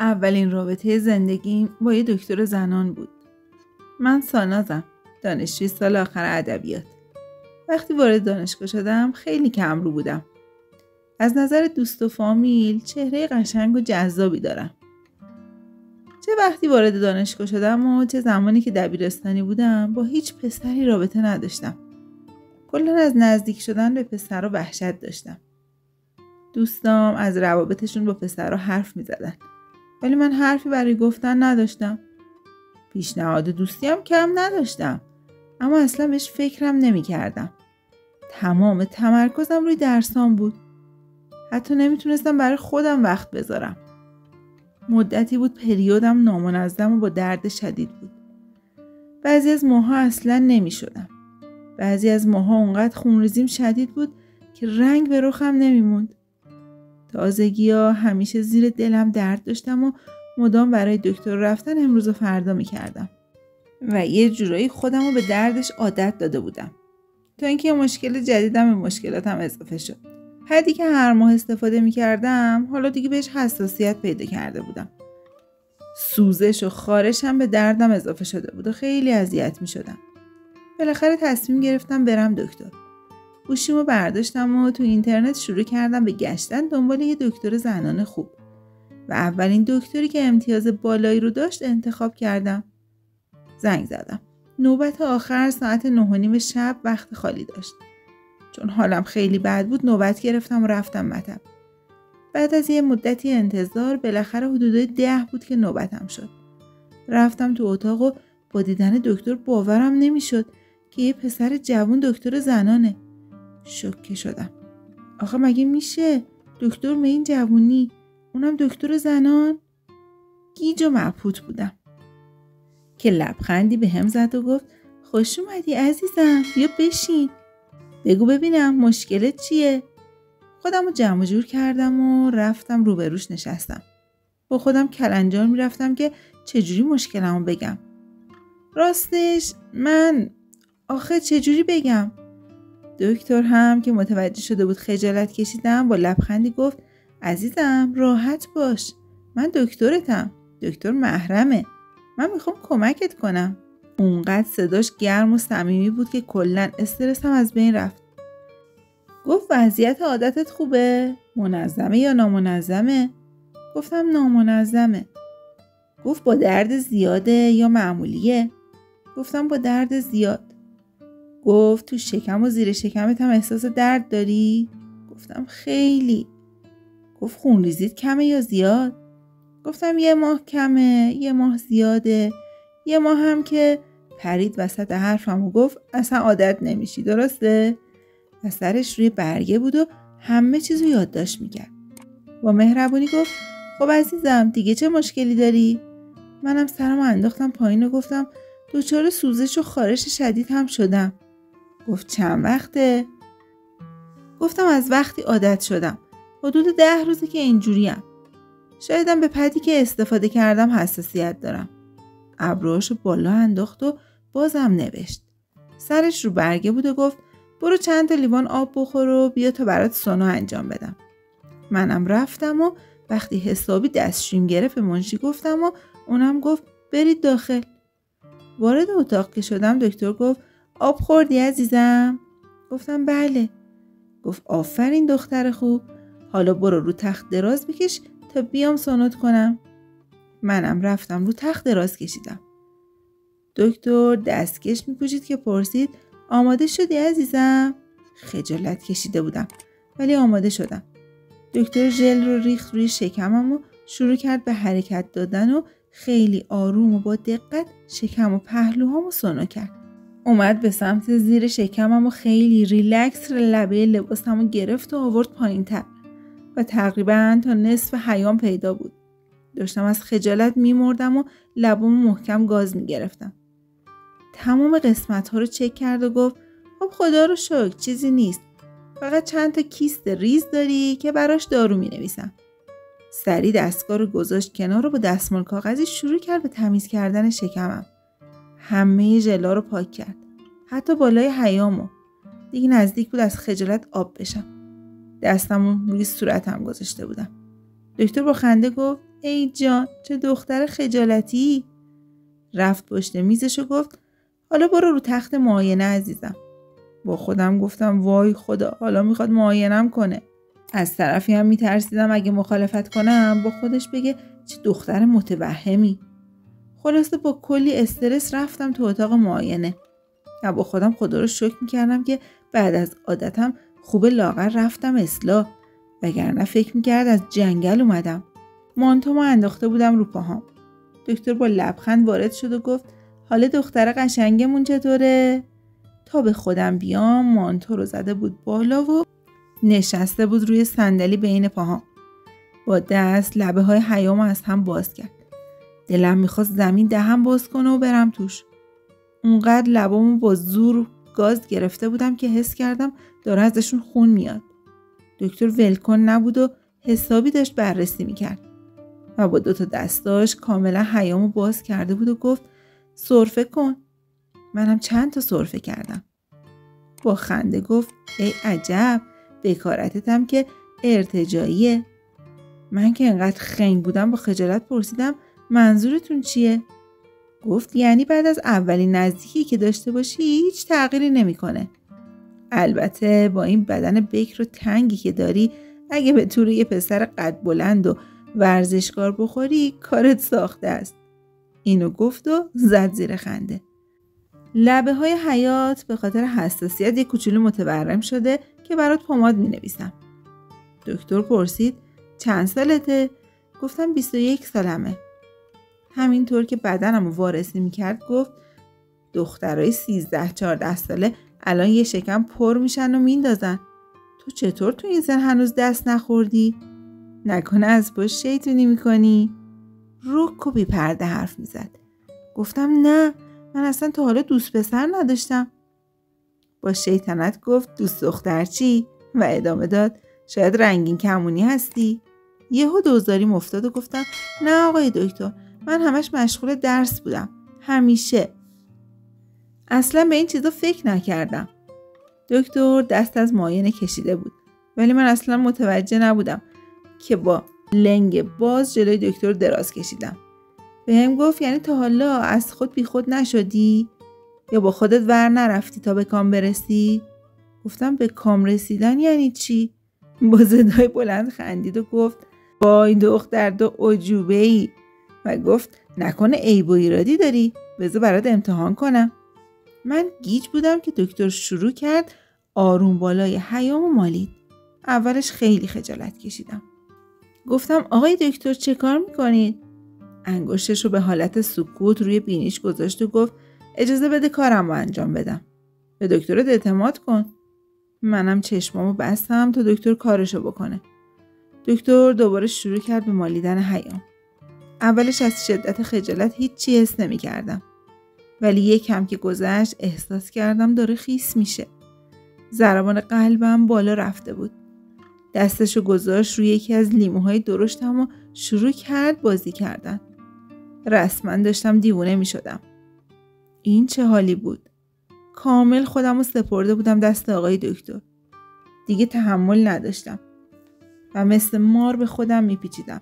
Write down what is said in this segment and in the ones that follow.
اولین رابطه زندگیم با یه دکتر زنان بود. من سانازم. دانشجوی سال آخر ادبیات. وقتی وارد دانشگاه شدم خیلی کم رو بودم. از نظر دوست و فامیل چهره قشنگ و جذابی دارم. چه وقتی وارد دانشگاه شدم و چه زمانی که دبیرستانی بودم با هیچ پسری رابطه نداشتم. کلا از نزدیک شدن به پسر وحشت داشتم. دوستام از روابطشون با پسرها حرف می زدن. ولی من حرفی برای گفتن نداشتم. پیشنهاد دوستی هم کم نداشتم. اما اصلا بهش فکرم نمی کردم. تمام تمرکزم روی درسام بود. حتی نمی‌تونستم برای خودم وقت بذارم. مدتی بود پریودم نامنظم و با درد شدید بود. بعضی از ماها اصلا نمی شدم. بعضی از ماها اونقدر خونریزیم شدید بود که رنگ به رخم نمیموند. تازگی ها همیشه زیر دلم درد داشتم و مدام برای دکتر رفتن امروز و فردا می کردم. و یه جورایی خودم رو به دردش عادت داده بودم. تا اینکه مشکل جدیدم به مشکلاتم اضافه شد. حدی که هر ماه استفاده می کردم حالا دیگه بهش حساسیت پیدا کرده بودم. سوزش و خارش هم به دردم اضافه شده بود و خیلی اذیت می شدم. بالاخره تصمیم گرفتم برم دکتر. گوشیمو برداشتم و تو اینترنت شروع کردم به گشتن دنبال یه دکتر زنان خوب. و اولین دکتری که امتیاز بالایی رو داشت انتخاب کردم. زنگ زدم. نوبت آخر ساعت نه نیم شب وقت خالی داشت. چون حالم خیلی بد بود نوبت گرفتم و رفتم مطب. بعد از یه مدتی انتظار بالاخره حدود ده بود که نوبتم شد. رفتم تو اتاق و با دیدن دکتر باورم نمی‌شد که یه پسر جوون دکتر زنانه. شکه شدم. آخه مگه میشه؟ دکتر به این جوونی اونم دکتر زنان؟ گیج و مبهوت بودم. که لبخندی به هم زد و گفت خوش اومدی عزیزم بیا بشین. بگو ببینم مشکلت چیه؟ خودم رو جمع جور کردم و رفتم روبروش نشستم. با خودم کلنجار می‌رفتم که چجوری مشکلمو بگم. راستش من آخه چجوری بگم؟ دکتر هم که متوجه شده بود خجالت کشیدم با لبخندی گفت عزیزم راحت باش. من دکترتم. دکتر محرمه. من می‌خوام کمکت کنم. اونقدر صداش گرم و صمیمی بود که کلا استرسم از بین رفت. گفت وضعیت عادتت خوبه؟ منظمه یا نامنظمه؟ گفتم نامنظمه. گفت با درد زیاده یا معمولیه؟ گفتم با درد زیاد. گفت تو شکم و زیر شکمت هم احساس درد داری؟ گفتم خیلی گفت خونریزیت کمه یا زیاد؟ گفتم یه ماه کمه یه ماه زیاده یه ماه هم که پرید وسط حرفم و گفت اصلا عادت نمیشی درسته؟ و سرش روی برگه بود و همه چیز رو یادداشت می‌کرد با مهربونی گفت خب عزیزم دیگه چه مشکلی داری؟ منم سرم انداختم پایین و گفتم دچار سوزش و خارش شدید هم شدم گفت چند وقته؟ گفتم از وقتی عادت شدم. حدود ده روزه که اینجوریم. شایدم به پدی که استفاده کردم حساسیت دارم. ابروهاشو بالا انداخت و بازم نوشت. سرش رو برگه بود و گفت برو چند تا لیوان آب بخور و بیا تا برات سونا انجام بدم. منم رفتم و وقتی حسابی دستشویم گرفت منشی گفتم و اونم گفت برید داخل. وارد اتاق که شدم دکتر گفت آب خوردی عزیزم؟ گفتم بله. گفت آفرین دختر خوب. حالا برو رو تخت دراز بکش تا بیام سانوت کنم. منم رفتم رو تخت دراز کشیدم. دکتر دستکش میپوشید که پرسید آماده شدی عزیزم؟ خجالت کشیده بودم ولی آماده شدم. دکتر ژل رو ریخت روی شکمم و شروع کرد به حرکت دادن و خیلی آروم و با دقت شکم و پهلوهامو سونا کرد. اومد به سمت زیر شکمم و خیلی ریلکس لبه لباسم رو گرفت و آورد پایین تر و تقریبا تا نصف حیام پیدا بود. داشتم از خجالت میمردم و لبامو محکم گاز می‌گرفتم. تمام قسمت ها رو چک کرد و گفت خب خدا رو شکر چیزی نیست. فقط چند تا کیست ریز داری که براش دارو می نویسم. سری دستگاه رو گذاشت کنار رو با دستمال کاغذی شروع کرد به تمیز کردن شکمم. همه ژلا رو پاک کرد. حتی بالای حیامو. دیگه نزدیک بود از خجالت آب بشم. دستمو روی صورتم گذاشته بودم. دکتر با خنده گفت ای جان چه دختر خجالتی. رفت پشت میزش و گفت حالا برو رو تخت معاینه عزیزم. با خودم گفتم وای خدا حالا می‌خواد معاینم کنه. از طرفی هم میترسیدم اگه مخالفت کنم با خودش بگه چه دختر متوهمی. خلاصه با کلی استرس رفتم تو اتاق معاینه. و با خودم خدا رو شکر می‌کردم که بعد از عادتم خوب لاغر رفتم اصلاح. وگرنه فکر می‌کرد از جنگل اومدم. مانتومو انداخته بودم رو پاهام. دکتر با لبخند وارد شد و گفت حال دختر قشنگمون چطوره؟ تا به خودم بیام مانتو رو زده بود بالا و نشسته بود روی صندلی بین پاهام. با دست لبه های حیام از هم باز کرد. دلم می‌خواست زمین دهم باز کنه و برم توش. اونقدر لبامو با زور گاز گرفته بودم که حس کردم داره ازشون خون میاد. دکتر ولکن نبود و حسابی داشت بررسی می‌کرد. و با دوتا دستاش کاملا حیامو باز کرده بود و گفت صرفه کن. منم چند تا صرفه کردم. با خنده گفت ای عجب بکارتتم که ارتجاییه. من که انقدر خنگ بودم با خجالت پرسیدم منظورتون چیه؟ گفت یعنی بعد از اولین نزدیکی که داشته باشی هیچ تغییری نمی‌کنه. البته با این بدن بکر و تنگی که داری اگه به طور یه پسر قد بلند و ورزشکار بخوری کارت ساخته است. اینو گفت و زد زیر خنده. لبه های حیات به خاطر حساسیت یه کوچولو متورم شده که برات پماد می نویسم. دکتر پرسید چند سالته؟ گفتم 21 سالمه. همینطور که بدنم وارسی می‌کرد گفت دخترای 13 14 ساله الان یه شکم پر میشن و میندازن. تو چطور تو این سن هنوز دست نخوردی؟ نکنه از پشت شیطونی می‌کنی؟ رک و بی پرده حرف می‌زد. گفتم نه من اصلا تا حالا دوست پسر نداشتم. با شیطنت گفت دوست دختر چی؟ و ادامه داد شاید رنگین کمونی هستی؟ یهو دوزاری افتاد و گفتم نه آقای دکتر من همش مشغول درس بودم. همیشه. اصلا به این چیزا فکر نکردم. دکتر دست از ماینه کشیده بود. ولی من اصلا متوجه نبودم که با لنگ باز جلوی دکتر دراز کشیدم. به هم گفت یعنی تا حالا از خود بی خود نشدی؟ یا با خودت ور نرفتی تا به کام برسی؟ گفتم به کام رسیدن یعنی چی؟ با صدای بلند خندید و گفت وای دختر تو اعجوبه ای و گفت نکنه عیب و ایرادی داری بذار برات امتحان کنم. من گیج بودم که دکتر شروع کرد آروم بالای حیام و مالید. اولش خیلی خجالت کشیدم. گفتم آقای دکتر چه کار می‌کنید؟ انگشتش رو به حالت سکوت روی بینیش گذاشت و گفت اجازه بده کارم رو انجام بدم. به دکترت اعتماد کن. منم چشمامو بستم تا دکتر کارشو بکنه. دکتر دوباره شروع کرد به مالیدن حیام. اولش از شدت خجالت هیچی حس نمی کردم. ولی یکم که گذشت احساس کردم داره خیس میشه. ضربان قلبم بالا رفته بود. دستشو گذاشت روی یکی از لیموهای درشتم و شروع کرد بازی کردن. رسما داشتم دیوونه می شدم. این چه حالی بود؟ کامل خودم رو سپرده بودم دست آقای دکتر. دیگه تحمل نداشتم و مثل مار به خودم میپیچیدم.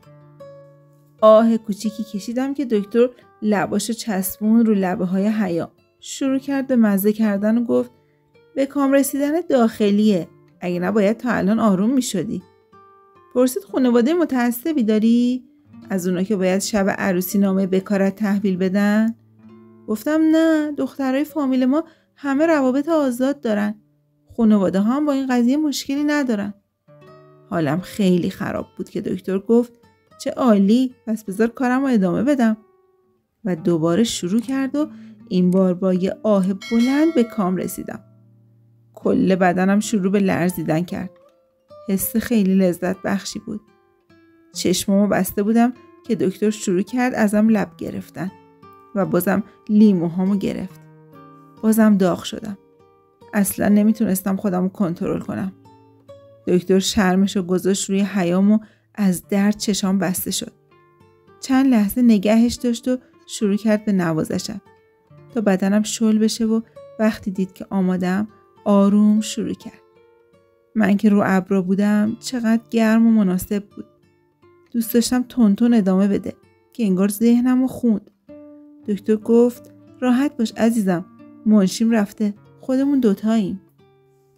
آه کوچیکی کشیدم که دکتر لباشو چسبون رو لبه های حیا شروع کرد به مزه کردن و گفت به کام رسیدن داخلیه اگه نباید تا الان آروم می شدی. پرسید خانواده متعصبی داری؟ از اونا که باید شب عروسی نامه بکارت تحویل بدن؟ گفتم نه دخترای فامیل ما همه روابط آزاد دارن. خانواده ها هم با این قضیه مشکلی ندارن. حالم خیلی خراب بود که دکتر گفت چه عالی. پس بذار کارم رو ادامه بدم. و دوباره شروع کرد و این بار با یه آه بلند به کام رسیدم. کل بدنم شروع به لرزیدن کرد. حس خیلی لذت بخشی بود. چشمامو بسته بودم که دکتر شروع کرد ازم لب گرفتن. و بازم لیموهامو گرفت. بازم داغ شدم. اصلا نمی‌تونستم خودم رو کنترل کنم. دکتر شرمشو گذاشت روی حیام و از درد چشام بسته شد. چند لحظه نگهش داشت و شروع کرد به نوازشم تا بدنم شل بشه و وقتی دید که آمادم آروم شروع کرد. من که رو ابرا بودم چقدر گرم و مناسب بود. دوست داشتم تونتون ادامه بده که انگار ذهنم و خوند دکتر گفت راحت باش عزیزم منشیم رفته خودمون دوتاییم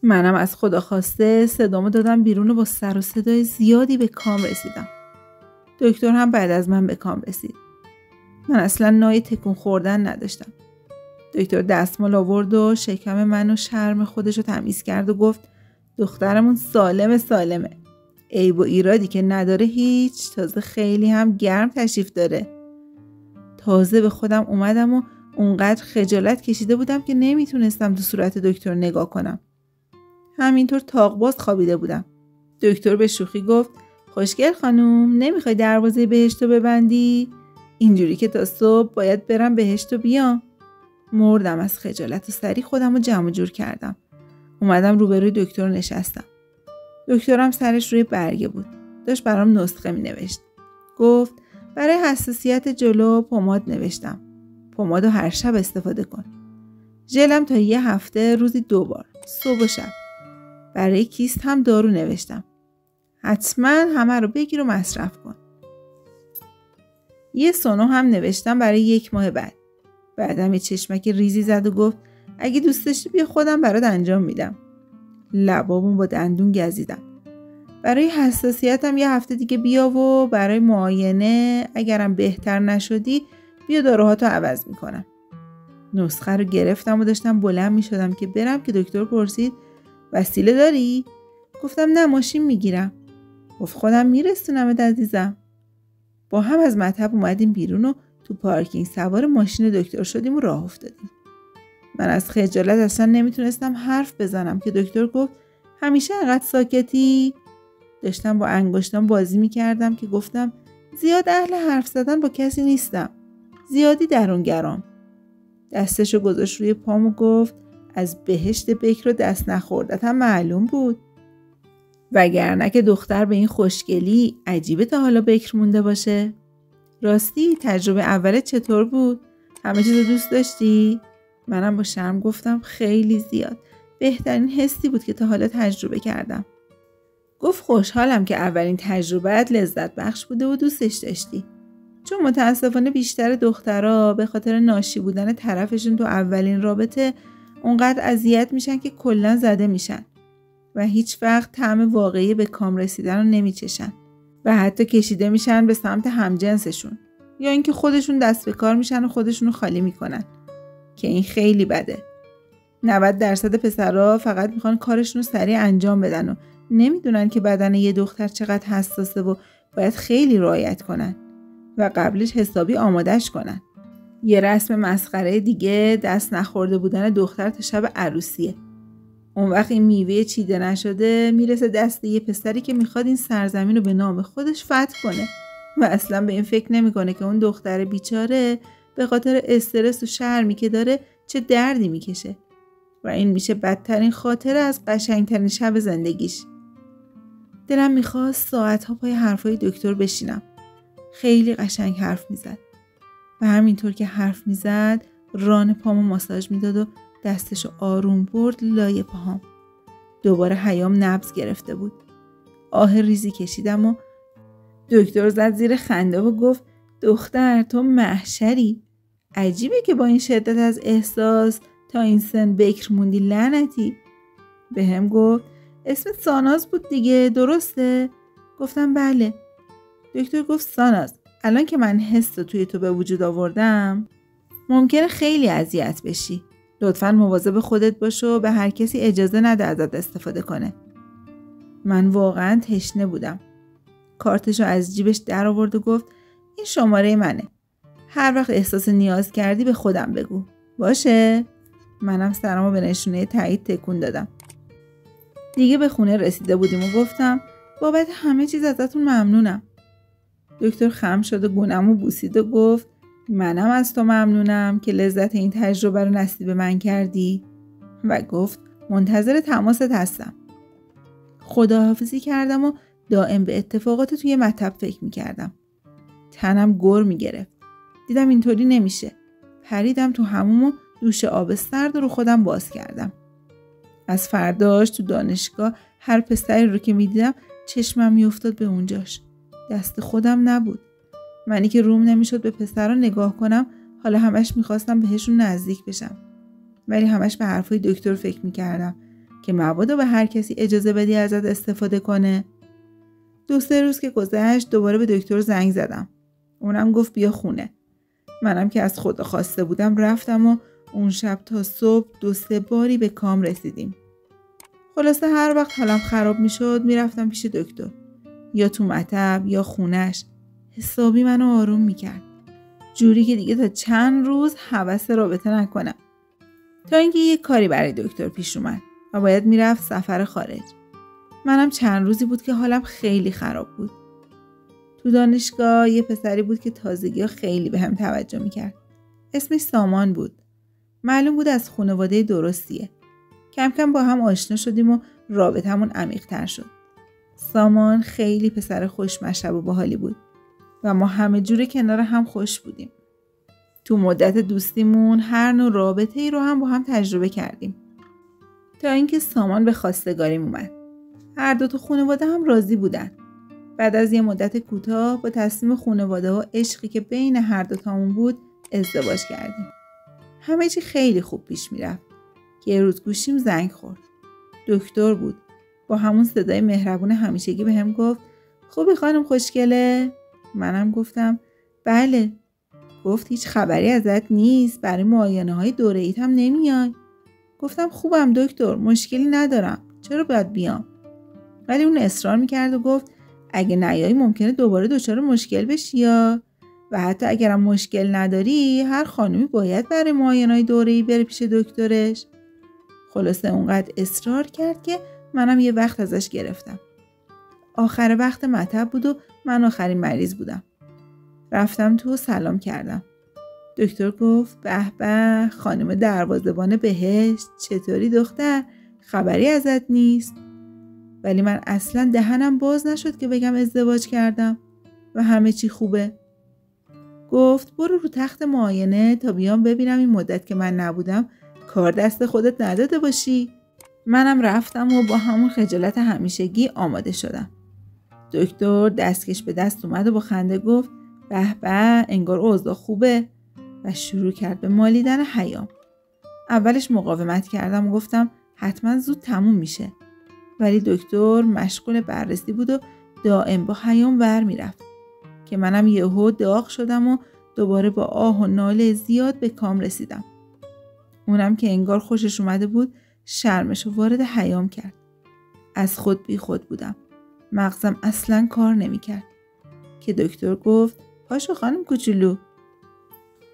منم از خدا خواسته صدامو دادم بیرون و با سر و صدای زیادی به کام رسیدم. دکتر هم بعد از من به کام رسید. من اصلا نای تکون خوردن نداشتم. دکتر دستمال آورد و شکم من و شرم خودش رو تمیز کرد و گفت دخترمون سالم سالمه. عیب و ایرادی که نداره هیچ تازه خیلی هم گرم تشریف داره. تازه به خودم اومدم و اونقدر خجالت کشیده بودم که نمی‌تونستم تو صورت دکتر نگاه کنم. همینطور تاقباز خوابیده بودم. دکتر به شوخی گفت خوشگل خانوم نمی‌خوای دروازه بهشت رو ببندی؟ اینجوری که تا صبح باید برم بهشت و بیام. مردم از خجالت و سری خودم رو جمع جور کردم. اومدم روبروی دکتر نشستم. دکترم سرش روی برگه بود. داشت برام نسخه می نوشت گفت برای حساسیت جلو پماد نوشتم. پماد رو هر شب استفاده کن. ژلم تا یه هفته روزی دو بار. صبح و شب. برای کیست هم دارو نوشتم. حتما همه رو بگیر و مصرف کن. یه سونو هم نوشتم برای یک ماه بعد. بعدم یه چشمک ریزی زد و گفت اگه دوست داشتی بیا خودم برات انجام میدم. لبامو با دندون گزیدم. برای حساسیتم یه هفته دیگه بیا و برای معاینه اگرم بهتر نشدی بیا داروهاتو عوض می‌کنم. نسخه رو گرفتم و داشتم بلند می‌شدم که برم که دکتر پرسید وسیله داری؟ گفتم نه ماشین می‌گیرم. گفت خودم میرسونمت عزیزم. با هم از مطب اومدیم بیرون و تو پارکینگ سوار ماشین دکتر شدیم و راه افتادیم. من از خجالت اصلا نمی‌تونستم حرف بزنم که دکتر گفت همیشه انقدر ساکتی؟ داشتم با انگشتام بازی می‌کردم که گفتم زیاد اهل حرف زدن با کسی نیستم. زیادی درونگرام. دستشو گذاشت روی پام و گفت از بهشت بکر و دست نخوردت هم معلوم بود. وگرنه که دختر به این خوشگلی عجیبه تا حالا بکر مونده باشه. راستی تجربه اول چطور بود؟ همه چیز دوست داشتی؟ منم با شرم گفتم خیلی زیاد. بهترین حسی بود که تا حالا تجربه کردم. گفت خوشحالم که اولین تجربهت لذت بخش بوده و دوستش داشتی. چون متاسفانه بیشتر دخترها به خاطر ناشی بودن طرفشون تو اولین رابطه اونقدر اذیت میشن که کلا زده میشن و هیچ وقت طعم واقعی به کام رسیدن رو نمیچشن و حتی کشیده میشن به سمت همجنسشون یا اینکه خودشون دست به کار میشن و خودشون رو خالی می‌کنن که این خیلی بده. 90 درصد پسرها فقط می‌خوان کارشون رو سریع انجام بدن و نمی‌دونن که بدن یه دختر چقدر حساسه و باید خیلی رعایت کنن و قبلش حسابی آمادش کنن. یه رسم مسخره دیگه دست نخورده بودن دختر تا شب عروسیه. اون وقت این میوه چیده نشده می‌رسه دست یه پسری که می‌خواد این سرزمین رو به نام خودش فتح کنه و اصلا به این فکر نمی‌کنه که اون دختر بیچاره به خاطر استرس و شرمی که داره چه دردی می‌کشه. و این میشه بدترین خاطره از قشنگترین شب زندگیش. دلم می‌خواست ساعتها پای حرفای دکتر بشینم. خیلی قشنگ حرف می‌زد. همینطور که حرف می‌زد ران پامو ماساژ می‌داد و دستشو آروم برد لای پاهام. دوباره حیام نبز گرفته بود. آه ریزی کشیدم و دکتر زد زیر خنده و گفت دختر تو محشری. عجیبه که با این شدت از احساس تا این سن بکر موندی لعنتی. به هم گفت اسم ساناز بود دیگه درسته؟ گفتم بله. دکتر گفت ساناز. الان که من حس رو توی تو به وجود آوردم ممکنه خیلی اذیت بشی. لطفا مواظب خودت باش و به هر کسی اجازه نده ازت استفاده کنه. من واقعا تشنه بودم. کارتش رو از جیبش در آورد و گفت این شماره منه. هر وقت احساس نیاز کردی به خودم بگو. باشه. منم سرمو به نشونه تایید تکون دادم. دیگه به خونه رسیده بودیم و گفتم بابت همه چیز ازتون ممنونم. دکتر خم شد و گونم بوسید و گفت منم از تو ممنونم که لذت این تجربه رو نصیب من کردی. و گفت منتظر تماست هستم. خداحافظی کردم و دائم به اتفاقات توی مطب فکر می‌کردم. تنم گر می‌گرفت. دیدم اینطوری نمیشه. پریدم تو هموم و دوش آب سرد رو خودم باز کردم. از فرداش تو دانشگاه هر پسری رو که می‌دیدم چشمم میافتاد به اونجاش. دست خودم نبود. منی که روم نمی‌شد به پسر نگاه کنم حالا همش می‌خواستم بهشون نزدیک بشم. ولی همش به حرفای دکتر فکر می‌کردم که مبادا به هر کسی اجازه بدی ازت استفاده کنه. دو سه روز که گذشت دوباره به دکتر زنگ زدم. اونم گفت بیا خونه. منم که از خدا خواسته بودم رفتم و اون شب تا صبح دو سه باری به کام رسیدیم. خلاصه هر وقت حالم خراب می‌شد می‌رفتم پیش دکتر. یا تو مطب یا خونش. حسابی منو آروم می‌کرد. جوری که دیگه تا چند روز حوس رابطه نکنم تا اینکه یه کاری برای دکتر پیش اومد و باید می‌رفت سفر خارج. منم چند روزی بود که حالم خیلی خراب بود. تو دانشگاه یه پسری بود که تازگی ها خیلی به هم توجه می‌کرد. اسمش سامان بود. معلوم بود از خانواده درستیه. کم کم با هم آشنا شدیم و رابطمون عمیقتر شد. سامان خیلی پسر خوش مشرب و باحالی بود و ما همه جور کنار هم خوش بودیم. تو مدت دوستیمون هر نوع رابطه ای رو هم با هم تجربه کردیم. تا اینکه سامان به خواستگاریم اومد. هر دو تا خانواده هم راضی بودن. بعد از یه مدت کوتاه با تصمیم خانواده و عشقی که بین هر دو تامون بود ازدواج کردیم. همه چی خیلی خوب پیش می‌رفت. که یه روز گوشیم زنگ خورد. دکتر بود. با همون صدای مهربون همیشگی به هم گفت خوبی خانم خوشگله؟ منم گفتم بله. گفت هیچ خبری ازت نیست؟ برای معاینه های دوره ایت هم نمیای؟ گفتم خوبم دکتر مشکلی ندارم. چرا باید بیام؟ ولی اون اصرار می‌کرد و گفت اگه نیایی ممکنه دوباره دچار مشکل بشی یا؟ و حتی اگرم مشکل نداری هر خانمی باید برای معاینه دوره ای بره پیش دکترش. خلاصه اونقدر اصرار کرد که منم یه وقت ازش گرفتم. آخر وقت مطب بود و من آخرین مریض بودم. رفتم تو و سلام کردم. دکتر گفت به به خانم دروازبان بهشت چطوری دختر؟ خبری ازت نیست. ولی من اصلا دهنم باز نشد که بگم ازدواج کردم و همه چی خوبه. گفت برو رو تخت معاینه تا بیام ببینم این مدت که من نبودم کار دست خودت نداده باشی. منم رفتم و با همون خجالت همیشگی آماده شدم. دکتر دستکش به دست اومد و با خنده گفت به به انگار اوضاع خوبه. و شروع کرد به مالیدن حیام. اولش مقاومت کردم و گفتم حتما زود تموم میشه. ولی دکتر مشغول بررسی بود و دائم با حیام ور می‌رفت. که منم یهو داغ شدم و دوباره با آه و ناله زیاد به کام رسیدم. اونم که انگار خوشش اومده بود شرمش وارد حیام کرد. از خود بی خود بودم. مغزم اصلا کار نمی‌کرد که دکتر گفت پاشو خانم کوچولو.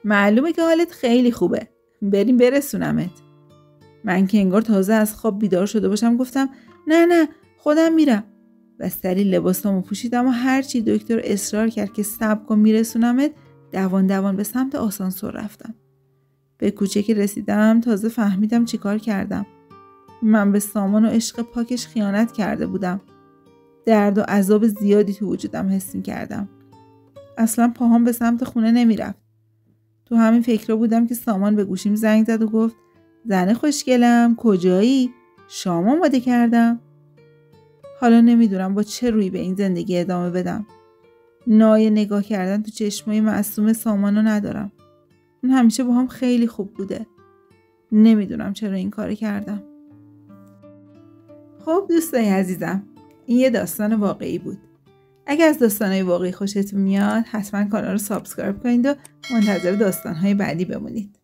معلومه که حالت خیلی خوبه. بریم برسونمت. من که انگار تازه از خواب بیدار شده باشم گفتم نه نه خودم میرم. و سری لباسامو پوشیدم و هرچی دکتر اصرار کرد که صبر کن میرسونمت دوان دوان به سمت آسانسور رفتم. به کوچه که رسیدم تازه فهمیدم چیکار کردم. من به سامان و عشق پاکش خیانت کرده بودم. درد و عذاب زیادی تو وجودم حس می کردم اصلا پاهام به سمت خونه نمی‌رفت. تو همین فکر بودم که سامان به گوشیم زنگ زد و گفت زن خوشگلم کجایی؟ شام آماده کردم. حالا نمی‌دونم با چه روی به این زندگی ادامه بدم. نای نگاه کردن تو چشمای معصوم سامانو ندارم. اون همیشه با هم خیلی خوب بوده. نمی‌دونم چرا این کار کردم. خب دوستای عزیزم این یه داستان واقعی بود. اگر از داستانهای واقعی خوشتون میاد حتما کانال رو سابسکرایب کنید و منتظر داستانهای بعدی بمونید.